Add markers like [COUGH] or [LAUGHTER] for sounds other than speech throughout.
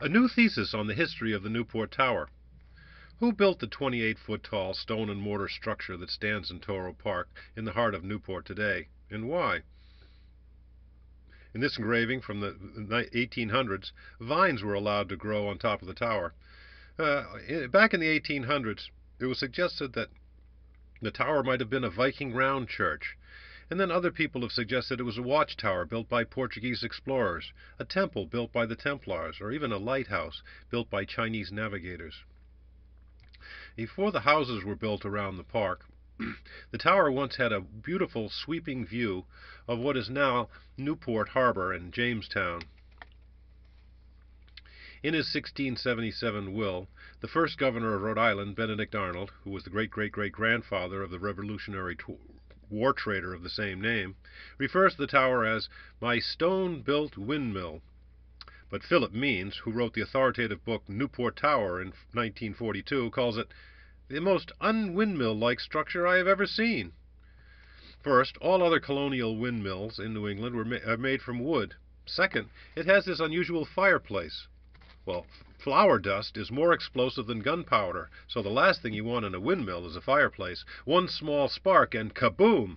A new thesis on the history of the Newport Tower. Who built the 28 foot tall stone and mortar structure that stands in Touro Park in the heart of Newport today, and why? In this engraving from the 1800s, vines were allowed to grow on top of the tower. Uh, back in the 1800s, it was suggested that the tower might have been a Viking round church, and then other people have suggested it was a watchtower built by Portuguese explorers, a temple built by the Templars, or even a lighthouse built by Chinese navigators. Before the houses were built around the park, [CLEARS THROAT] the tower once had a beautiful sweeping view of what is now Newport Harbor and Jamestown. In his 1677 will, the first governor of Rhode Island, Benedict Arnold, who was the great great great grandfather of the Revolutionary war trader of the same name, refers to the tower as my stone built windmill. But Philip Means, who wrote the authoritative book Newport Tower in 1942, calls it the most unwindmill like structure I have ever seen. First, all other colonial windmills in New England were made from wood. Second, it has this unusual fireplace. Well, flour dust is more explosive than gunpowder, so the last thing you want in a windmill is a fireplace. One small spark and kaboom!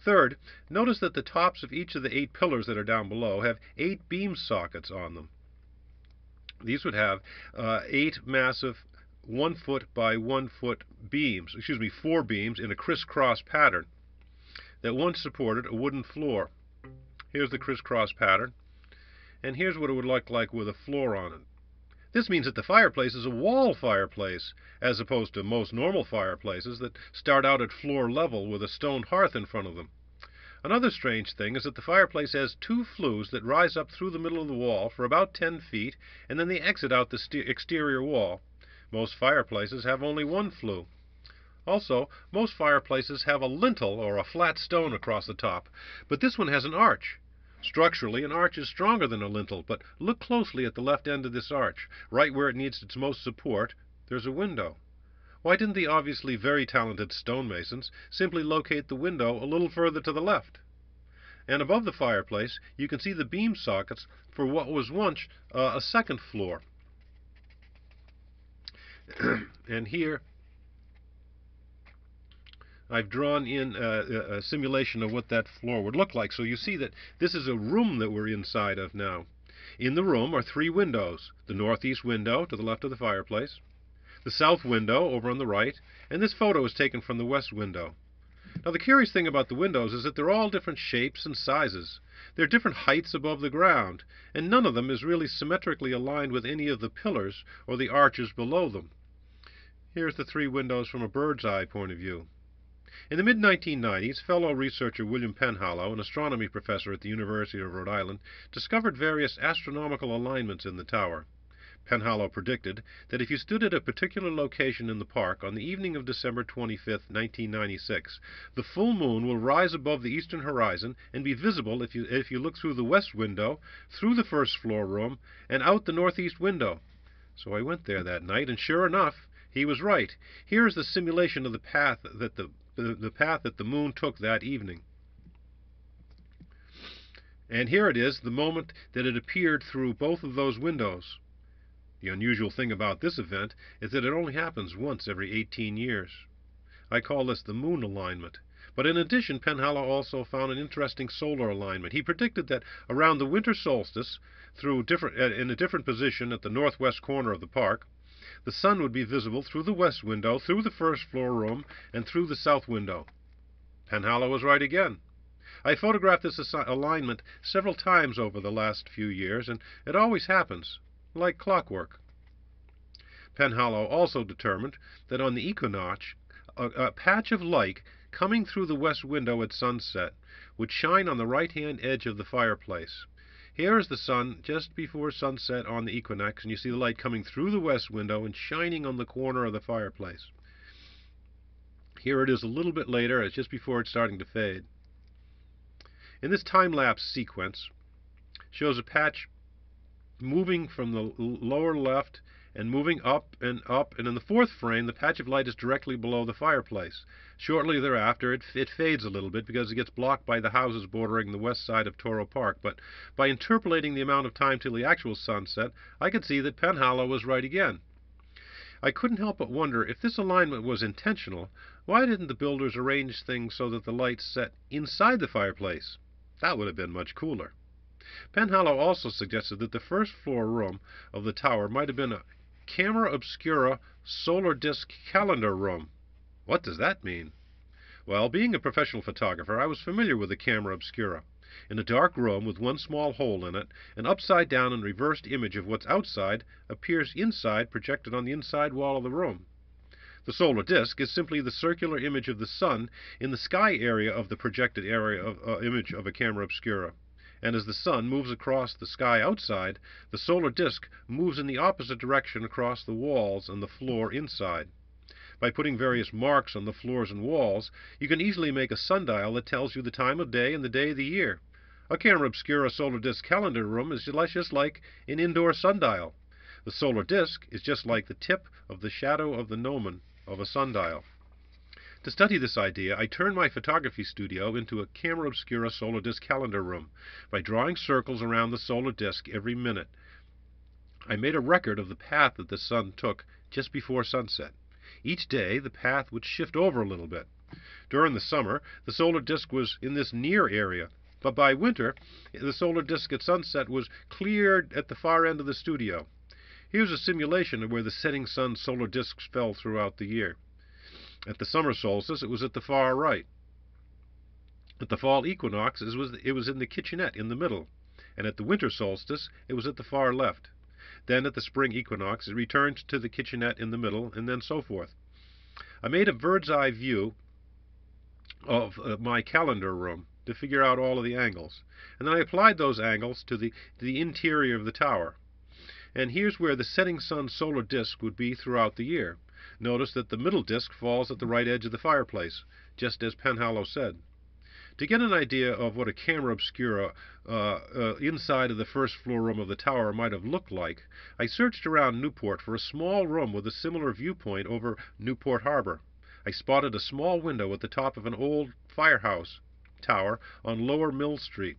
Third, notice that the tops of each of the eight pillars that are down below have eight beam sockets on them. These would have uh, eight massive one foot by one foot beams, excuse me, four beams in a crisscross pattern that once supported a wooden floor. Here's the crisscross pattern and here's what it would look like with a floor on it. This means that the fireplace is a wall fireplace, as opposed to most normal fireplaces that start out at floor level with a stone hearth in front of them. Another strange thing is that the fireplace has two flues that rise up through the middle of the wall for about 10 feet, and then they exit out the exterior wall. Most fireplaces have only one flue. Also, most fireplaces have a lintel or a flat stone across the top, but this one has an arch. Structurally, an arch is stronger than a lintel, but look closely at the left end of this arch. Right where it needs its most support, there's a window. Why didn't the obviously very talented stonemasons simply locate the window a little further to the left? And above the fireplace, you can see the beam sockets for what was once uh, a second floor. [CLEARS THROAT] and here I've drawn in a, a, simulation of what that floor would look like. So you see that this is a room that we're inside of now. In the room are three windows. The northeast window to the left of the fireplace, the south window over on the right, and this photo is taken from the west window. Now the curious thing about the windows is that they're all different shapes and sizes. They're different heights above the ground, and none of them is really symmetrically aligned with any of the pillars or the arches below them. Here's the three windows from a bird's eye point of view. In the mid 1990s, fellow researcher William Penhallow, an astronomy professor at the University of Rhode Island, discovered various astronomical alignments in the tower. Penhallow predicted that if you stood at a particular location in the park on the evening of December 25, 1996, the full moon will rise above the eastern horizon and be visible if you, if you look through the west window, through the first floor room, and out the northeast window. So I went there that night, and sure enough, he was right. Here is the simulation of the path that the the, the path that the moon took that evening. And here it is, the moment that it appeared through both of those windows. The unusual thing about this event is that it only happens once every 18 years. I call this the moon alignment. But in addition, Penhallow also found an interesting solar alignment. He predicted that around the winter solstice, through different, uh, in a different position at the northwest corner of the park, the sun would be visible through the west window, through the first floor room, and through the south window. Penhallow was right again. I photographed this alignment several times over the last few years, and it always happens, like clockwork. Penhallow also determined that on the equinox, a, a patch of light coming through the west window at sunset would shine on the right-hand edge of the fireplace. Here is the sun just before sunset on the equinox, and you see the light coming through the west window and shining on the corner of the fireplace. Here it is a little bit later, it's just before it's starting to fade. In this time-lapse sequence, shows a patch moving from the lower left and moving up and up, and in the fourth frame, the patch of light is directly below the fireplace. Shortly thereafter, it, it fades a little bit because it gets blocked by the houses bordering the west side of Touro Park. But by interpolating the amount of time till the actual sunset, I could see that Penhallow was right again. I couldn't help but wonder if this alignment was intentional, why didn't the builders arrange things so that the lights set inside the fireplace? That would have been much cooler. Penhallow also suggested that the first floor room of the tower might have been a camera obscura solar disk calendar room. What does that mean? Well, being a professional photographer, I was familiar with the camera obscura. In a dark room with one small hole in it, an upside down and reversed image of what's outside appears inside, projected on the inside wall of the room. The solar disk is simply the circular image of the sun in the sky area of the projected area of, uh, image of a camera obscura. And as the sun moves across the sky outside, the solar disk moves in the opposite direction across the walls and the floor inside. By putting various marks on the floors and walls, you can easily make a sundial that tells you the time of day and the day of the year. A camera obscura solar disk calendar room is just like an indoor sundial. The solar disk is just like the tip of the shadow of the gnomon of a sundial. To study this idea, I turned my photography studio into a camera obscura solar disk calendar room by drawing circles around the solar disk every minute. I made a record of the path that the sun took just before sunset. Each day, the path would shift over a little bit. During the summer, the solar disk was in this near area, but by winter, the solar disk at sunset was cleared at the far end of the studio. Here's a simulation of where the setting sun solar disks fell throughout the year. At the summer solstice, it was at the far right. At the fall equinox, it was, it was in the kitchenette in the middle. And at the winter solstice, it was at the far left. Then at the spring equinox, it returned to the kitchenette in the middle, and then so forth. I made a bird's eye view of uh, my calendar room to figure out all of the angles. And then I applied those angles to the, to the interior of the tower. And here's where the setting sun solar disk would be throughout the year. Notice that the middle disk falls at the right edge of the fireplace, just as Penhallow said. To get an idea of what a camera obscura uh, uh, inside of the first floor room of the tower might have looked like, I searched around Newport for a small room with a similar viewpoint over Newport Harbor. I spotted a small window at the top of an old firehouse tower on Lower Mill Street.